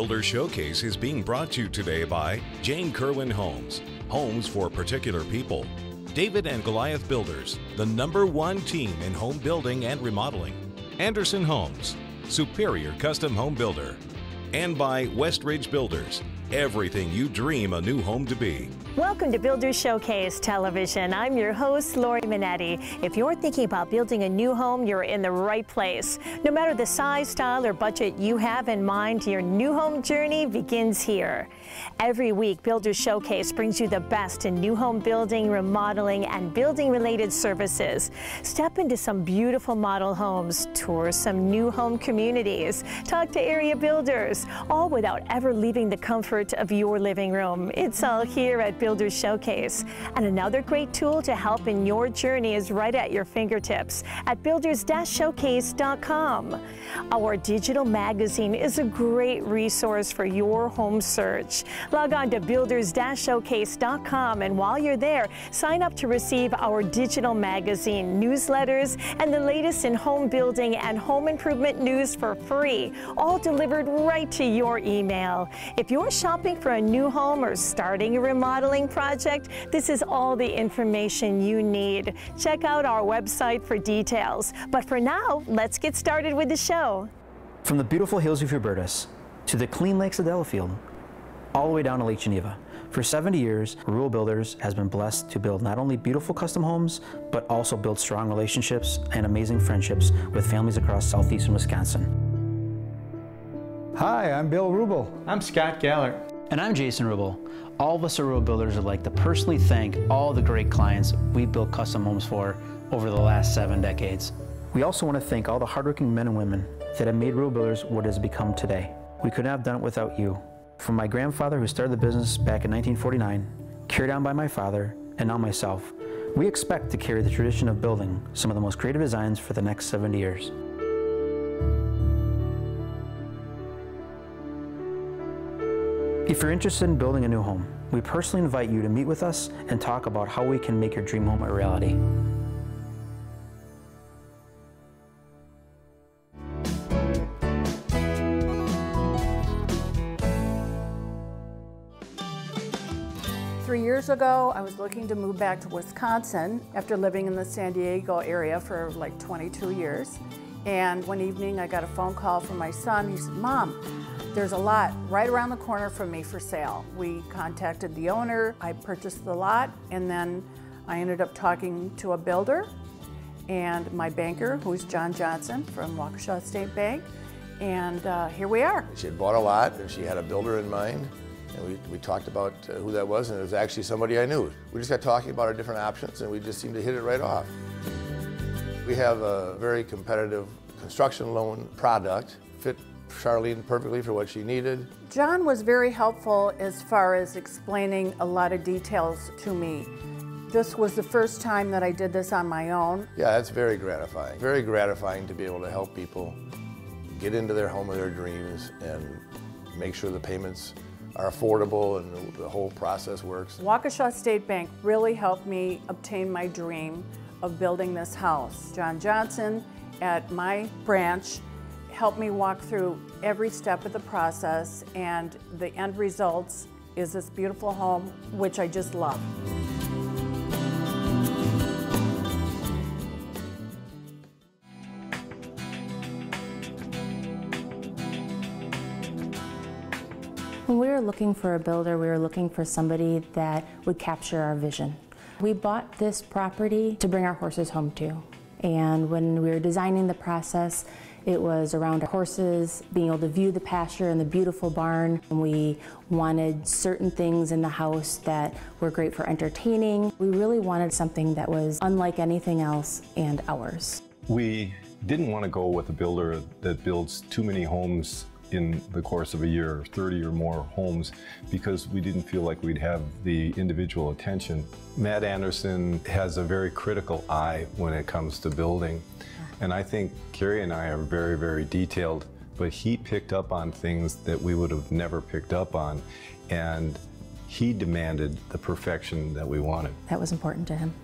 Builder Showcase is being brought to you today by Jane Kerwin Homes, homes for particular people. David and Goliath Builders, the number one team in home building and remodeling. Anderson Homes, superior custom home builder. And by Westridge Builders, everything you dream a new home to be. Welcome to Builders Showcase Television. I'm your host, Lori Minetti. If you're thinking about building a new home, you're in the right place. No matter the size, style, or budget you have in mind, your new home journey begins here. Every week, Builders Showcase brings you the best in new home building, remodeling, and building related services. Step into some beautiful model homes, tour some new home communities, talk to area builders, all without ever leaving the comfort of your living room. It's all here at Builders Showcase. And another great tool to help in your journey is right at your fingertips at builders-showcase.com. Our digital magazine is a great resource for your home search. Log on to builders-showcase.com and while you're there, sign up to receive our digital magazine, newsletters, and the latest in home building and home improvement news for free, all delivered right to your email. If you're shopping for a new home or starting a remodeling project, this is all the information you need. Check out our website for details. But for now, let's get started with the show. From the beautiful hills of Hubertus to the clean lakes of Delafield, all the way down to Lake Geneva. For 70 years, Rural Builders has been blessed to build not only beautiful custom homes, but also build strong relationships and amazing friendships with families across southeastern Wisconsin. Hi, I'm Bill Rubel. I'm Scott Galler. And I'm Jason Rubel. All of us at Rural Builders would like to personally thank all the great clients we built custom homes for over the last seven decades. We also want to thank all the hardworking men and women that have made Rural Builders what it has become today. We couldn't have done it without you. From my grandfather who started the business back in 1949, carried on by my father, and now myself, we expect to carry the tradition of building some of the most creative designs for the next 70 years. If you're interested in building a new home, we personally invite you to meet with us and talk about how we can make your dream home a reality. Three years ago, I was looking to move back to Wisconsin after living in the San Diego area for like 22 years. And one evening, I got a phone call from my son. He said, Mom, there's a lot right around the corner from me for sale. We contacted the owner, I purchased the lot, and then I ended up talking to a builder and my banker, who's John Johnson from Waukesha State Bank. And uh, here we are. She had bought a lot and she had a builder in mind. And we, we talked about uh, who that was, and it was actually somebody I knew. We just got talking about our different options, and we just seemed to hit it right off. We have a very competitive construction loan product, fit Charlene perfectly for what she needed. John was very helpful as far as explaining a lot of details to me. This was the first time that I did this on my own. Yeah, that's very gratifying. Very gratifying to be able to help people get into their home of their dreams and make sure the payments are affordable and the whole process works. Waukesha State Bank really helped me obtain my dream of building this house. John Johnson at my branch helped me walk through every step of the process and the end results is this beautiful home, which I just love. When we were looking for a builder, we were looking for somebody that would capture our vision. We bought this property to bring our horses home to. And when we were designing the process, it was around our horses, being able to view the pasture and the beautiful barn. We wanted certain things in the house that were great for entertaining. We really wanted something that was unlike anything else and ours. We didn't want to go with a builder that builds too many homes in the course of a year, 30 or more homes, because we didn't feel like we'd have the individual attention. Matt Anderson has a very critical eye when it comes to building. And I think Carrie and I are very, very detailed, but he picked up on things that we would have never picked up on. And he demanded the perfection that we wanted. That was important to him.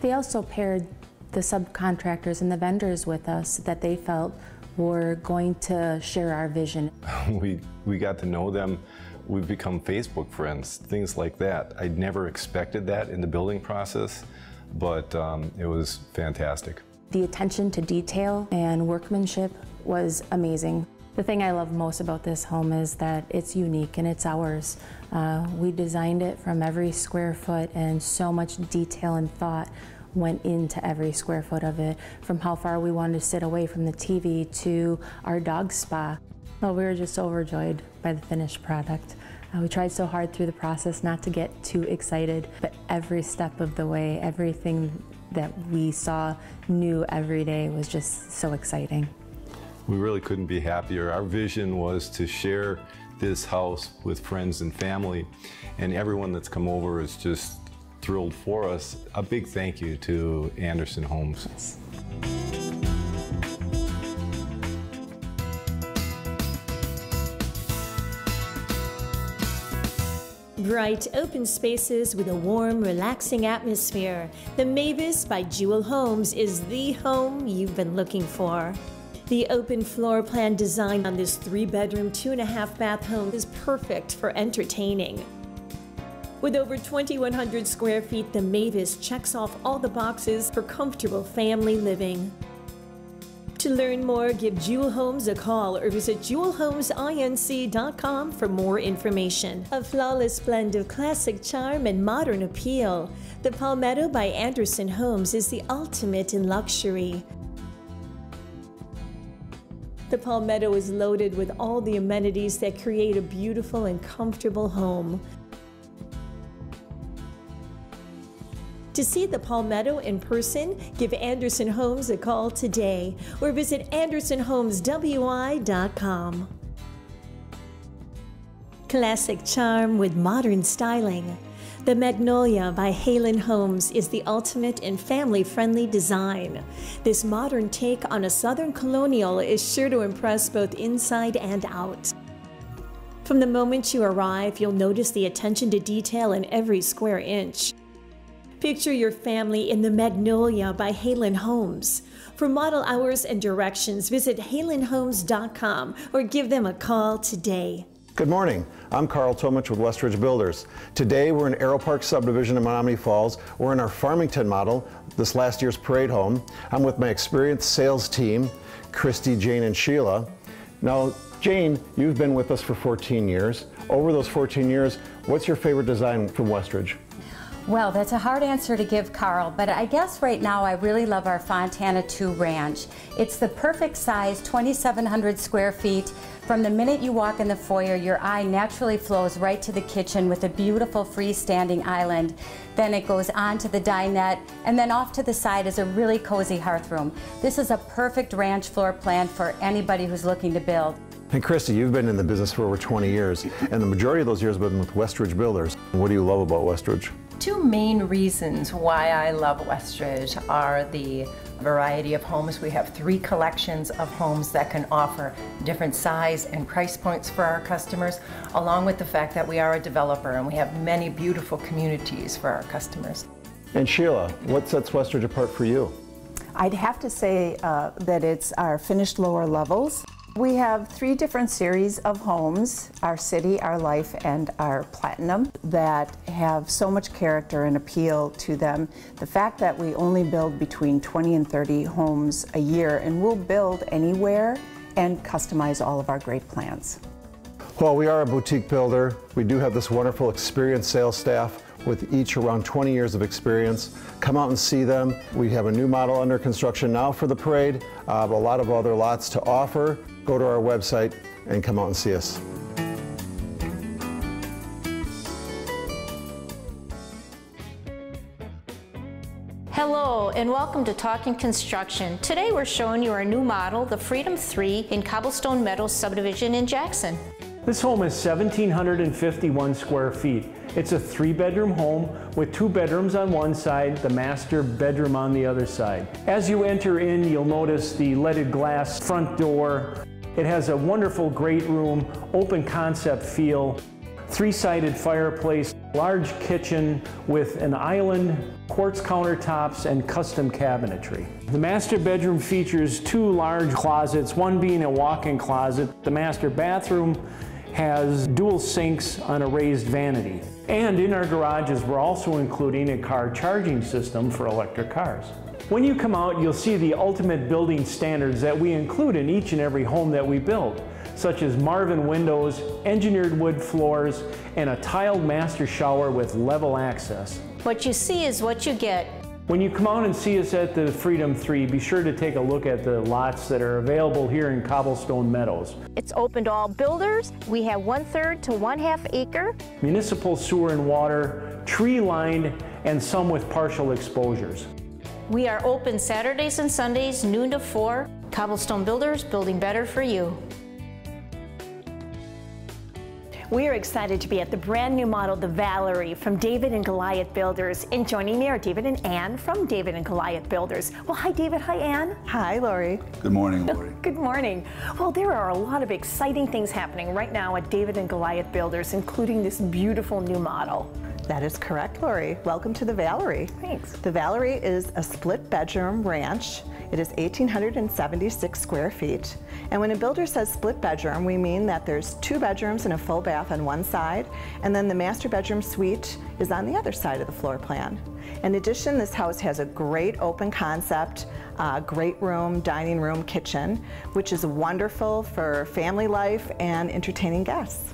They also paired the subcontractors and the vendors with us that they felt were going to share our vision. we, we got to know them. We've become Facebook friends, things like that. I never expected that in the building process, but um, it was fantastic. The attention to detail and workmanship was amazing. The thing I love most about this home is that it's unique and it's ours. Uh, we designed it from every square foot and so much detail and thought went into every square foot of it, from how far we wanted to sit away from the TV to our dog spa. Well, we were just overjoyed by the finished product. Uh, we tried so hard through the process not to get too excited, but every step of the way, everything that we saw new every day was just so exciting. We really couldn't be happier. Our vision was to share this house with friends and family, and everyone that's come over is just thrilled for us. A big thank you to Anderson Homes. Bright open spaces with a warm, relaxing atmosphere. The Mavis by Jewel Homes is the home you've been looking for. The open floor plan design on this three bedroom, two and a half bath home is perfect for entertaining. With over 2,100 square feet, the Mavis checks off all the boxes for comfortable family living. To learn more, give Jewel Homes a call or visit jewelhomesinc.com for more information. A flawless blend of classic charm and modern appeal, the Palmetto by Anderson Homes is the ultimate in luxury. The Palmetto is loaded with all the amenities that create a beautiful and comfortable home. To see the Palmetto in person, give Anderson Homes a call today or visit AndersonHomesWI.com. Classic charm with modern styling. The Magnolia by Halen Homes is the ultimate in family friendly design. This modern take on a Southern colonial is sure to impress both inside and out. From the moment you arrive, you'll notice the attention to detail in every square inch. Picture your family in the Magnolia by Halen Homes. For model hours and directions, visit halenhomes.com or give them a call today. Good morning. I'm Carl Tomich with Westridge Builders. Today we're in Arrow Park subdivision in Menomonee Falls. We're in our Farmington model, this last year's parade home. I'm with my experienced sales team, Christy, Jane, and Sheila. Now, Jane, you've been with us for 14 years. Over those 14 years, what's your favorite design from Westridge? Well, that's a hard answer to give, Carl, but I guess right now I really love our Fontana 2 ranch. It's the perfect size, 2,700 square feet. From the minute you walk in the foyer, your eye naturally flows right to the kitchen with a beautiful freestanding island. Then it goes on to the dinette, and then off to the side is a really cozy hearth room. This is a perfect ranch floor plan for anybody who's looking to build. And Christy, you've been in the business for over 20 years, and the majority of those years have been with Westridge Builders. What do you love about Westridge? Two main reasons why I love Westridge are the variety of homes. We have three collections of homes that can offer different size and price points for our customers, along with the fact that we are a developer and we have many beautiful communities for our customers. And Sheila, what sets Westridge apart for you? I'd have to say uh, that it's our finished lower levels. We have three different series of homes, our city, our life, and our platinum, that have so much character and appeal to them. The fact that we only build between 20 and 30 homes a year, and we'll build anywhere and customize all of our great plans. Well, we are a boutique builder. We do have this wonderful experienced sales staff with each around 20 years of experience. Come out and see them. We have a new model under construction now for the parade, uh, a lot of other lots to offer. Go to our website and come out and see us. Hello and welcome to Talking Construction. Today we're showing you our new model, the Freedom 3 in Cobblestone Meadows subdivision in Jackson. This home is 1,751 square feet. It's a three bedroom home with two bedrooms on one side, the master bedroom on the other side. As you enter in, you'll notice the leaded glass front door. It has a wonderful great room, open concept feel. three-sided fireplace, large kitchen with an island, quartz countertops, and custom cabinetry. The master bedroom features two large closets, one being a walk-in closet. The master bathroom has dual sinks on a raised vanity. And in our garages, we're also including a car charging system for electric cars. When you come out, you'll see the ultimate building standards that we include in each and every home that we build such as Marvin windows, engineered wood floors, and a tiled master shower with level access. What you see is what you get. When you come out and see us at the Freedom 3, be sure to take a look at the lots that are available here in Cobblestone Meadows. It's open to all builders. We have one third to one half acre. Municipal sewer and water, tree lined, and some with partial exposures. We are open Saturdays and Sundays, noon to 4. Cobblestone Builders, building better for you. We are excited to be at the brand new model, the Valerie, from David and Goliath Builders. And joining me are David and Ann from David and Goliath Builders. Well, hi, David. Hi, Ann. Hi, Lori. Good morning, Lori. Good morning. Well, there are a lot of exciting things happening right now at David and Goliath Builders, including this beautiful new model. That is correct, Lori. Welcome to the Valerie. Thanks. The Valerie is a split bedroom ranch. It is 1,876 square feet. And when a builder says split bedroom, we mean that there's two bedrooms and a full bath on one side, and then the master bedroom suite is on the other side of the floor plan. In addition, this house has a great open concept, uh, great room, dining room, kitchen, which is wonderful for family life and entertaining guests.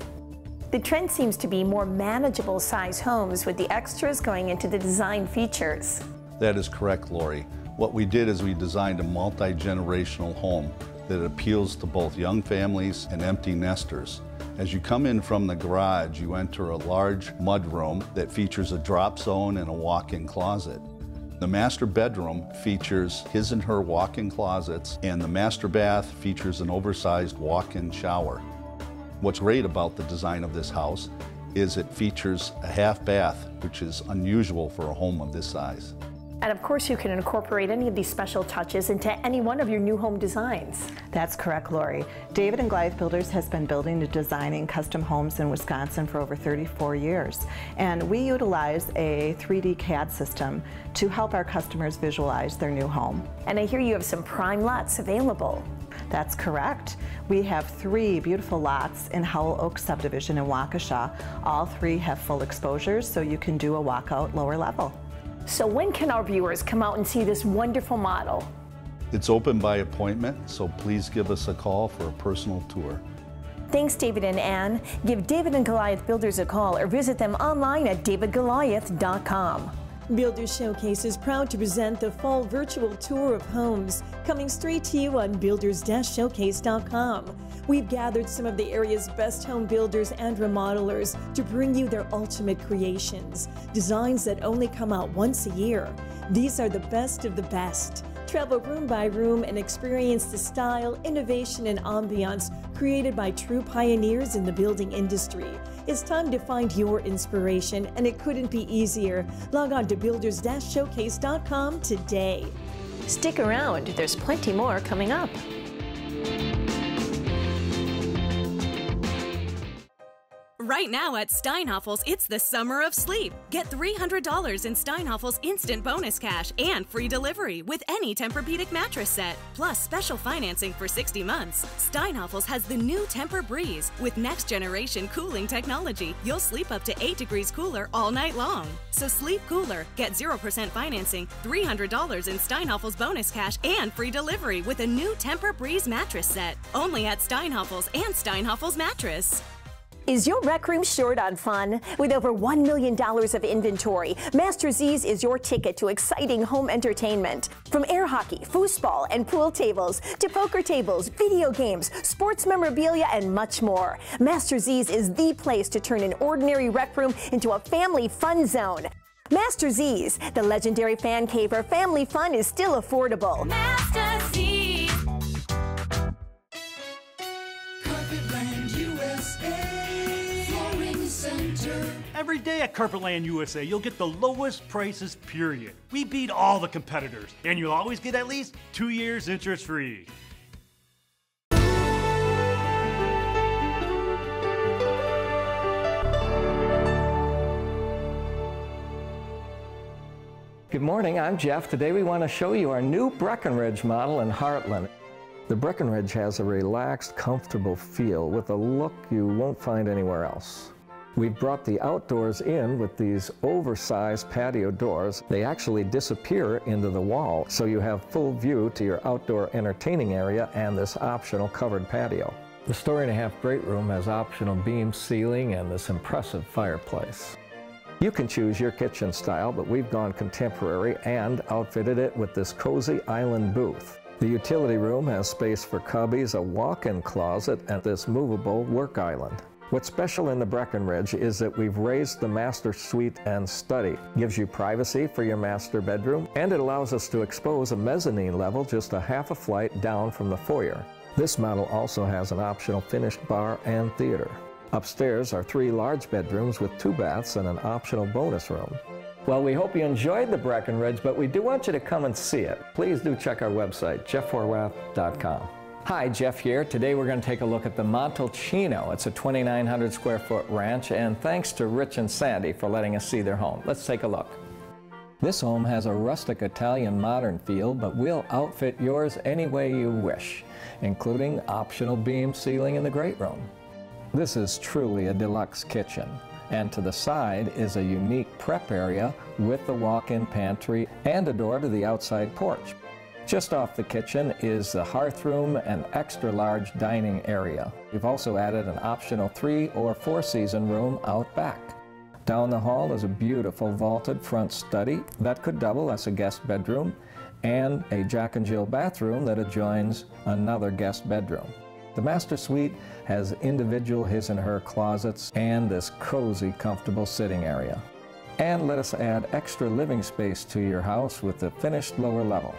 The trend seems to be more manageable size homes with the extras going into the design features. That is correct, Lori. What we did is we designed a multi-generational home that appeals to both young families and empty nesters. As you come in from the garage, you enter a large mudroom that features a drop zone and a walk-in closet. The master bedroom features his and her walk-in closets, and the master bath features an oversized walk-in shower. What's great about the design of this house is it features a half bath, which is unusual for a home of this size. And of course, you can incorporate any of these special touches into any one of your new home designs. That's correct, Lori. David and Goliath Builders has been building and designing custom homes in Wisconsin for over 34 years. And we utilize a 3D CAD system to help our customers visualize their new home. And I hear you have some prime lots available. That's correct. We have three beautiful lots in Howell Oak subdivision in Waukesha. All three have full exposures, so you can do a walkout lower level. So when can our viewers come out and see this wonderful model? It's open by appointment, so please give us a call for a personal tour. Thanks, David and Ann. Give David and Goliath Builders a call or visit them online at davidgoliath.com. Builders Showcase is proud to present the fall virtual tour of homes, coming straight to you on builders-showcase.com. We've gathered some of the area's best home builders and remodelers to bring you their ultimate creations, designs that only come out once a year. These are the best of the best. Travel room by room and experience the style, innovation, and ambiance created by true pioneers in the building industry. It's time to find your inspiration, and it couldn't be easier. Log on to builders-showcase.com today. Stick around, there's plenty more coming up. Right now at Steinhafels, it's the summer of sleep. Get $300 in Steinhafels instant bonus cash and free delivery with any Tempur-Pedic mattress set. Plus special financing for 60 months. Steinhafels has the new Tempur-Breeze with next generation cooling technology. You'll sleep up to 8 degrees cooler all night long. So sleep cooler. Get 0% financing, $300 in Steinhafels bonus cash, and free delivery with a new Tempur-Breeze mattress set. Only at Steinhafels and Steinhafels Mattress. Is your rec room short on fun? With over $1 million of inventory, Master Z's is your ticket to exciting home entertainment. From air hockey, foosball, and pool tables, to poker tables, video games, sports memorabilia, and much more. Master Z's is the place to turn an ordinary rec room into a family fun zone. Master Z's, the legendary fan cave where family fun is still affordable. Master every day at Carpetland USA, you'll get the lowest prices, period. We beat all the competitors, and you'll always get at least two years interest free. Good morning, I'm Jeff. Today we want to show you our new Breckenridge model in Heartland. The Breckenridge has a relaxed, comfortable feel with a look you won't find anywhere else. We've brought the outdoors in with these oversized patio doors. They actually disappear into the wall, so you have full view to your outdoor entertaining area and this optional covered patio. The story and a half great room has optional beam ceiling and this impressive fireplace. You can choose your kitchen style, but we've gone contemporary and outfitted it with this cozy island booth. The utility room has space for cubbies, a walk-in closet, and this movable work island. What's special in the Breckenridge is that we've raised the master suite and study. Gives you privacy for your master bedroom, and it allows us to expose a mezzanine level just a half a flight down from the foyer. This model also has an optional finished bar and theater. Upstairs are three large bedrooms with two baths and an optional bonus room. Well, we hope you enjoyed the Breckenridge, but we do want you to come and see it. Please do check our website, jeffhorwath.com. Hi, Jeff here. Today we're going to take a look at the Montalcino. It's a 2,900 square foot ranch, and thanks to Rich and Sandy for letting us see their home. Let's take a look. This home has a rustic Italian modern feel, but we'll outfit yours any way you wish, including optional beam ceiling in the great room. This is truly a deluxe kitchen, and to the side is a unique prep area with the walk-in pantry and a door to the outside porch. Just off the kitchen is the hearth room and extra large dining area. We've also added an optional three or four season room out back. Down the hall is a beautiful vaulted front study that could double as a guest bedroom and a Jack and Jill bathroom that adjoins another guest bedroom. The master suite has individual his and her closets and this cozy, comfortable sitting area. And let us add extra living space to your house with the finished lower level.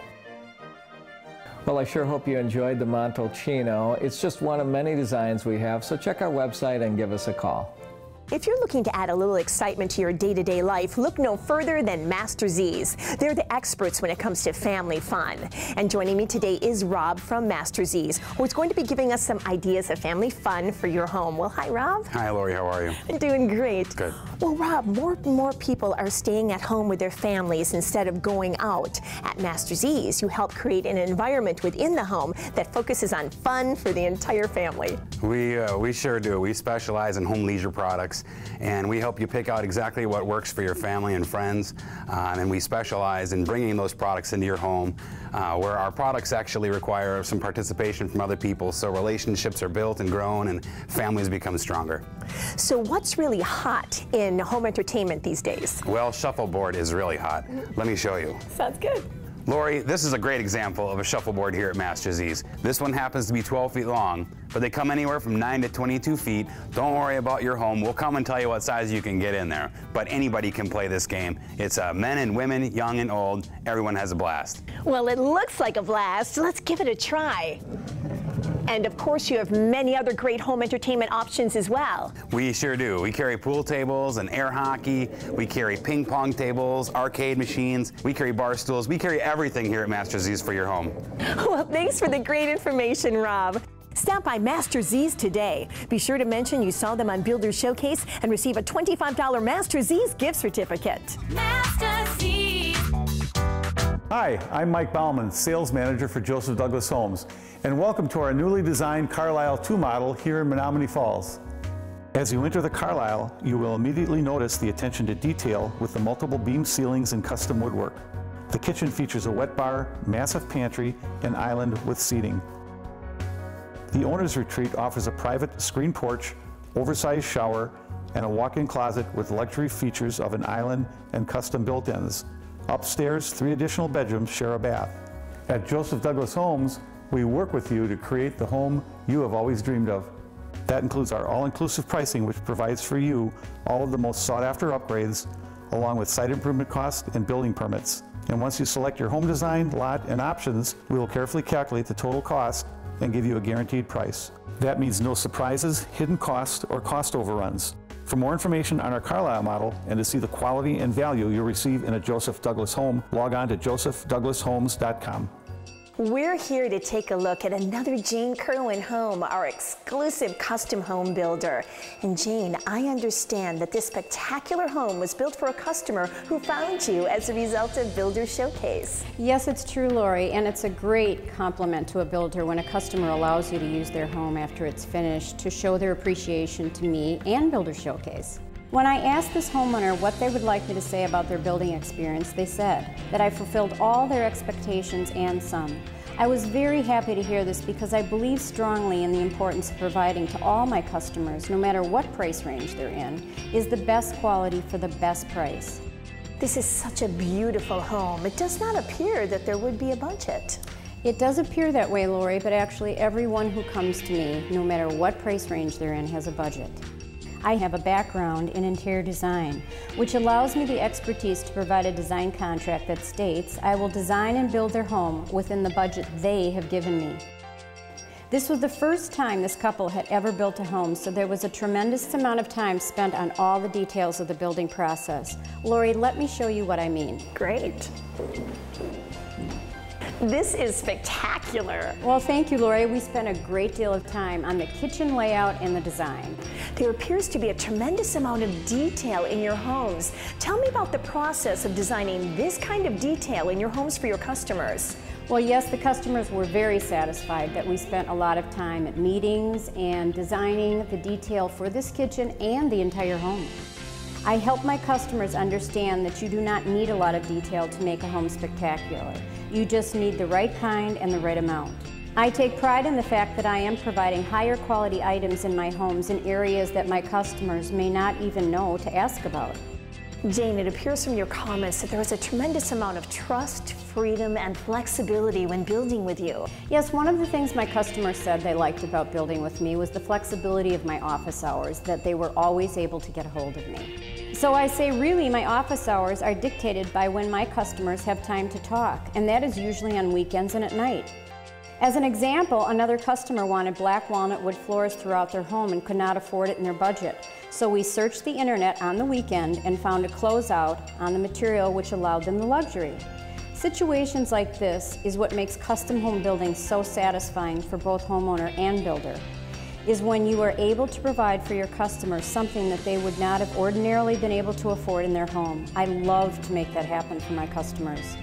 Well, I sure hope you enjoyed the Montalcino. It's just one of many designs we have, so check our website and give us a call. If you're looking to add a little excitement to your day-to-day life, look no further than Master Z's. They're the experts when it comes to family fun. And joining me today is Rob from Master Z's, who's going to be giving us some ideas of family fun for your home. Well, hi, Rob. Hi, Lori. How are you? I'm doing great. Good. Well, Rob, more and more people are staying at home with their families instead of going out. At Master Z's, you help create an environment within the home that focuses on fun for the entire family. We, uh, we sure do. We specialize in home leisure products and we help you pick out exactly what works for your family and friends. Uh, and we specialize in bringing those products into your home uh, where our products actually require some participation from other people so relationships are built and grown and families become stronger. So what's really hot in home entertainment these days? Well, shuffleboard is really hot. Let me show you. Sounds good. Lori, this is a great example of a shuffleboard here at Master Z's. This one happens to be 12 feet long, but they come anywhere from 9 to 22 feet. Don't worry about your home. We'll come and tell you what size you can get in there. But anybody can play this game. It's uh, men and women, young and old. Everyone has a blast. Well, it looks like a blast. Let's give it a try. And of course, you have many other great home entertainment options as well. We sure do. We carry pool tables and air hockey. We carry ping pong tables, arcade machines. We carry bar stools. We carry everything here at Master Z's for your home. Well, thanks for the great information, Rob. Stop by Master Z's today. Be sure to mention you saw them on Builder's Showcase and receive a $25 Master Z's gift certificate. Master Z's. Hi, I'm Mike Bauman, Sales Manager for Joseph Douglas Homes, and welcome to our newly designed Carlisle 2 model here in Menomonee Falls. As you enter the Carlisle, you will immediately notice the attention to detail with the multiple beam ceilings and custom woodwork. The kitchen features a wet bar, massive pantry, and island with seating. The owner's retreat offers a private screen porch, oversized shower, and a walk-in closet with luxury features of an island and custom built-ins. Upstairs, three additional bedrooms share a bath. At Joseph Douglas Homes, we work with you to create the home you have always dreamed of. That includes our all-inclusive pricing, which provides for you all of the most sought-after upgrades, along with site improvement costs and building permits. And once you select your home design, lot, and options, we will carefully calculate the total cost and give you a guaranteed price. That means no surprises, hidden costs, or cost overruns. For more information on our Carlisle model and to see the quality and value you'll receive in a Joseph Douglas home, log on to josephdouglashomes.com. We're here to take a look at another Jane Kerwin home, our exclusive custom home builder. And Jane, I understand that this spectacular home was built for a customer who found you as a result of Builder Showcase. Yes, it's true, Lori, and it's a great compliment to a builder when a customer allows you to use their home after it's finished to show their appreciation to me and Builder Showcase. When I asked this homeowner what they would like me to say about their building experience, they said that I fulfilled all their expectations and some. I was very happy to hear this because I believe strongly in the importance of providing to all my customers, no matter what price range they're in, is the best quality for the best price. This is such a beautiful home. It does not appear that there would be a budget. It does appear that way, Lori, but actually everyone who comes to me, no matter what price range they're in, has a budget. I have a background in interior design, which allows me the expertise to provide a design contract that states I will design and build their home within the budget they have given me. This was the first time this couple had ever built a home, so there was a tremendous amount of time spent on all the details of the building process. Lori, let me show you what I mean. Great. This is spectacular. Well, thank you, Lori. We spent a great deal of time on the kitchen layout and the design. There appears to be a tremendous amount of detail in your homes. Tell me about the process of designing this kind of detail in your homes for your customers. Well, yes, the customers were very satisfied that we spent a lot of time at meetings and designing the detail for this kitchen and the entire home. I help my customers understand that you do not need a lot of detail to make a home spectacular. You just need the right kind and the right amount. I take pride in the fact that I am providing higher quality items in my homes in areas that my customers may not even know to ask about. Jane, it appears from your comments that there was a tremendous amount of trust, freedom, and flexibility when building with you. Yes, one of the things my customers said they liked about building with me was the flexibility of my office hours, that they were always able to get a hold of me. So I say really my office hours are dictated by when my customers have time to talk, and that is usually on weekends and at night. As an example, another customer wanted black walnut wood floors throughout their home and could not afford it in their budget. So we searched the internet on the weekend and found a closeout on the material which allowed them the luxury. Situations like this is what makes custom home building so satisfying for both homeowner and builder is when you are able to provide for your customers something that they would not have ordinarily been able to afford in their home. I love to make that happen for my customers.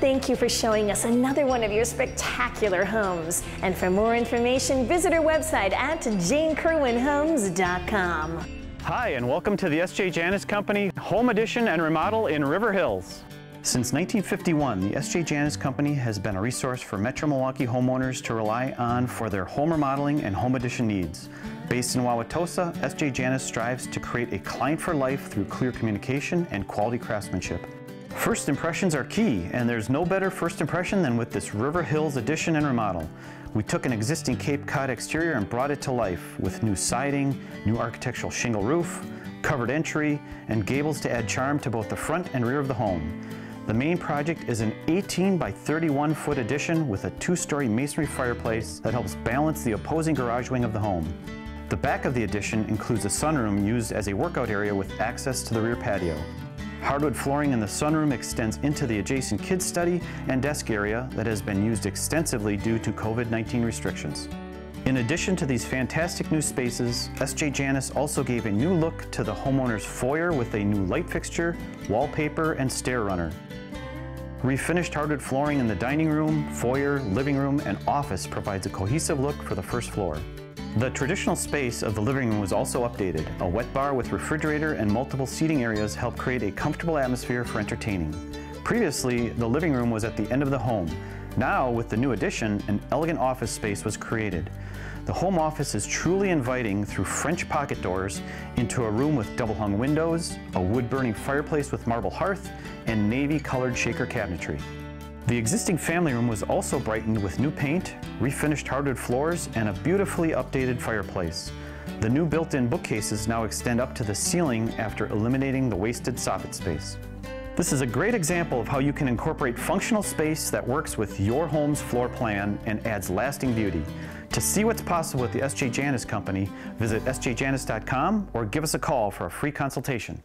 Thank you for showing us another one of your spectacular homes. And for more information, visit our website at janekerwinhomes.com. Hi, and welcome to the S.J. Janis Company Home Addition and Remodel in River Hills. Since 1951, the S.J. Janis Company has been a resource for Metro Milwaukee homeowners to rely on for their home remodeling and home addition needs. Based in Wauwatosa, S.J. Janis strives to create a client for life through clear communication and quality craftsmanship. First impressions are key, and there's no better first impression than with this River Hills addition and remodel. We took an existing Cape Cod exterior and brought it to life with new siding, new architectural shingle roof, covered entry, and gables to add charm to both the front and rear of the home. The main project is an 18 by 31 foot addition with a two-story masonry fireplace that helps balance the opposing garage wing of the home. The back of the addition includes a sunroom used as a workout area with access to the rear patio. Hardwood flooring in the sunroom extends into the adjacent kids study and desk area that has been used extensively due to COVID-19 restrictions. In addition to these fantastic new spaces, SJ Janis also gave a new look to the homeowner's foyer with a new light fixture, wallpaper, and stair runner. Refinished hardwood flooring in the dining room, foyer, living room, and office provides a cohesive look for the first floor. The traditional space of the living room was also updated. A wet bar with refrigerator and multiple seating areas helped create a comfortable atmosphere for entertaining. Previously, the living room was at the end of the home. Now, with the new addition, an elegant office space was created. The home office is truly inviting through French pocket doors into a room with double hung windows, a wood burning fireplace with marble hearth, and navy colored shaker cabinetry. The existing family room was also brightened with new paint, refinished hardwood floors, and a beautifully updated fireplace. The new built-in bookcases now extend up to the ceiling after eliminating the wasted soffit space. This is a great example of how you can incorporate functional space that works with your home's floor plan and adds lasting beauty. To see what's possible with the SJ Janis Company, visit sjjanis.com or give us a call for a free consultation.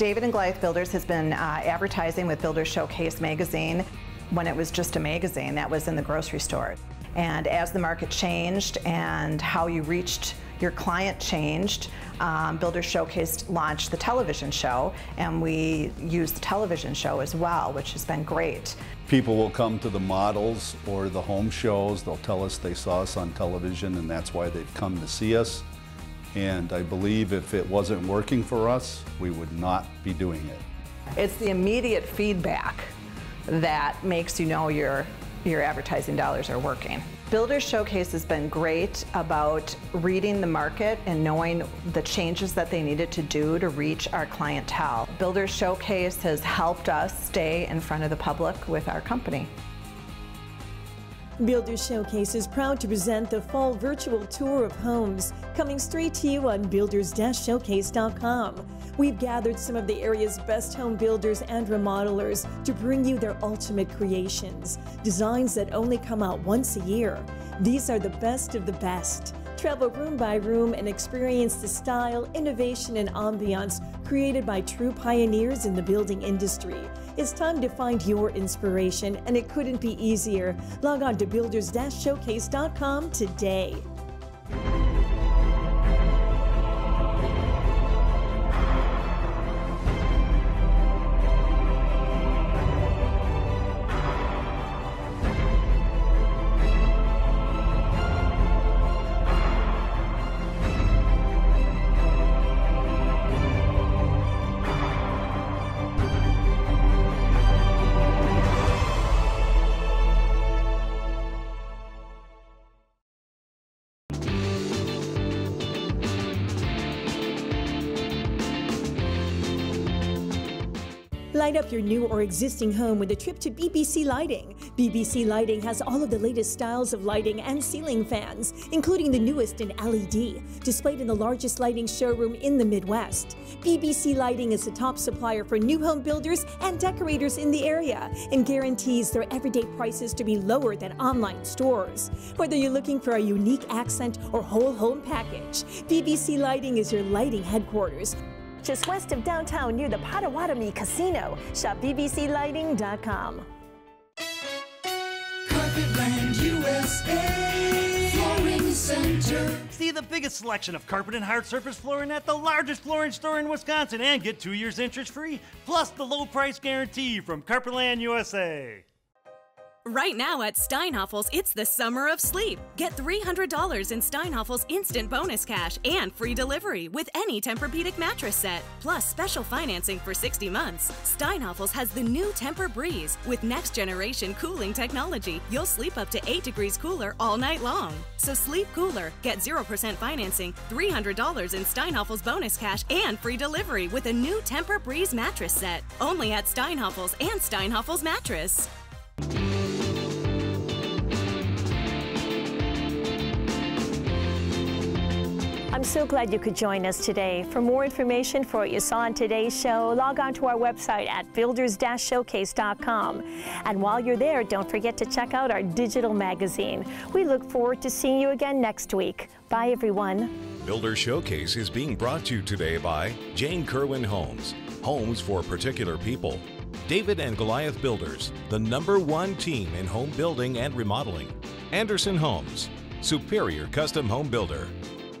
David and Goliath Builders has been uh, advertising with Builders Showcase magazine when it was just a magazine that was in the grocery store. And as the market changed and how you reached your client changed, um, Builders Showcase launched the television show, and we use the television show as well, which has been great. People will come to the models or the home shows. They'll tell us they saw us on television, and that's why they've come to see us. And I believe if it wasn't working for us, we would not be doing it. It's the immediate feedback that makes you know your, your advertising dollars are working. Builders Showcase has been great about reading the market and knowing the changes that they needed to do to reach our clientele. Builders Showcase has helped us stay in front of the public with our company. Builders Showcase is proud to present the fall virtual tour of homes, coming straight to you on builders-showcase.com. We've gathered some of the area's best home builders and remodelers to bring you their ultimate creations, designs that only come out once a year. These are the best of the best. Travel room by room and experience the style, innovation, and ambiance created by true pioneers in the building industry. It's time to find your inspiration, and it couldn't be easier. Log on to builders-showcase.com today. Light up your new or existing home with a trip to BBC Lighting. BBC Lighting has all of the latest styles of lighting and ceiling fans, including the newest in LED, displayed in the largest lighting showroom in the Midwest. BBC Lighting is the top supplier for new home builders and decorators in the area and guarantees their everyday prices to be lower than online stores. Whether you're looking for a unique accent or whole home package, BBC Lighting is your lighting headquarters just west of downtown near the Potawatomi Casino. Shop bbclighting.com. Carpetland USA Flooring Center. See the biggest selection of carpet and hard surface flooring at the largest flooring store in Wisconsin and get two years interest free, plus the low price guarantee from Carpetland USA. Right now at Steinhafels, it's the summer of sleep. Get $300 in Steinhafels instant bonus cash and free delivery with any Tempur-Pedic mattress set, plus special financing for 60 months. Steinhafels has the new Tempur-Breeze with next generation cooling technology. You'll sleep up to 8 degrees cooler all night long. So sleep cooler, get 0% financing, $300 in Steinhafels bonus cash, and free delivery with a new Tempur-Breeze mattress set. Only at Steinhafels and Steinhafels Mattress. I'm so glad you could join us today. For more information for what you saw on today's show, log on to our website at builders-showcase.com. And while you're there, don't forget to check out our digital magazine. We look forward to seeing you again next week. Bye, everyone. Builder Showcase is being brought to you today by Jane Kerwin Homes, homes for particular people. David and Goliath Builders, the number one team in home building and remodeling. Anderson Homes, superior custom home builder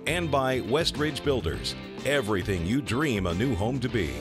and by Westridge Builders, everything you dream a new home to be.